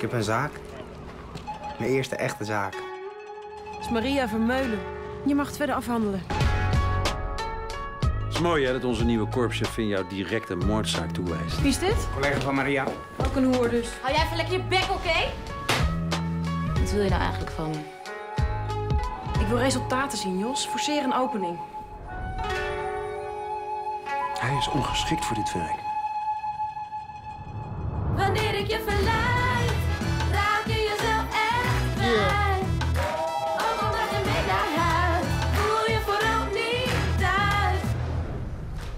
Ik heb een zaak. Mijn eerste echte zaak. is Maria Vermeulen. Je mag het verder afhandelen. Het is mooi hè, dat onze nieuwe korpschef in jou direct een moordzaak toewijst. Wie is dit? Collega van Maria. Ook een hoer dus. Hou jij even lekker je bek, oké? Wat wil je nou eigenlijk van me? Ik wil resultaten zien, Jos. Forceer een opening. Hij is ongeschikt voor dit werk. Wanneer ik je verleid,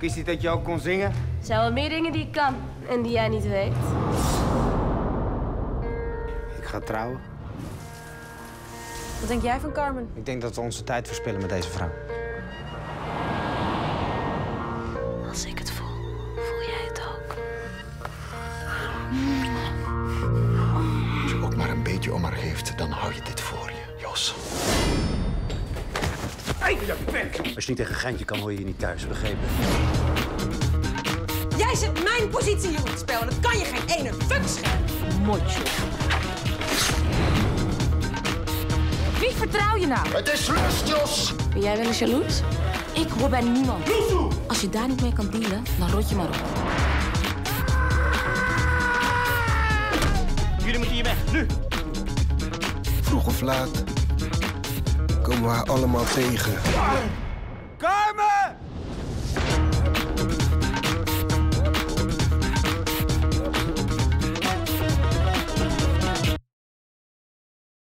wist niet dat je ook kon zingen. Er zijn wel meer dingen die ik kan en die jij niet weet. Ik ga trouwen. Wat denk jij van Carmen? Ik denk dat we onze tijd verspillen met deze vrouw. Als ik het voel, voel jij het ook. Als je ook maar een beetje om haar geeft, dan hou je dit voor je, Jos. Als je niet tegen Geintje kan, hoor je je niet thuis, begrepen? Jij zet mijn positie hier op het spel en dat kan je geen ene fuck schelen. Motje. Wie vertrouw je nou? Het is lust, Jos! Ben jij wel eens jaloers? Ik hoor bij niemand. Als je daar niet mee kan dealen, dan rot je maar op. Jullie moeten hier weg, nu! Vroeg of laat komen we allemaal tegen.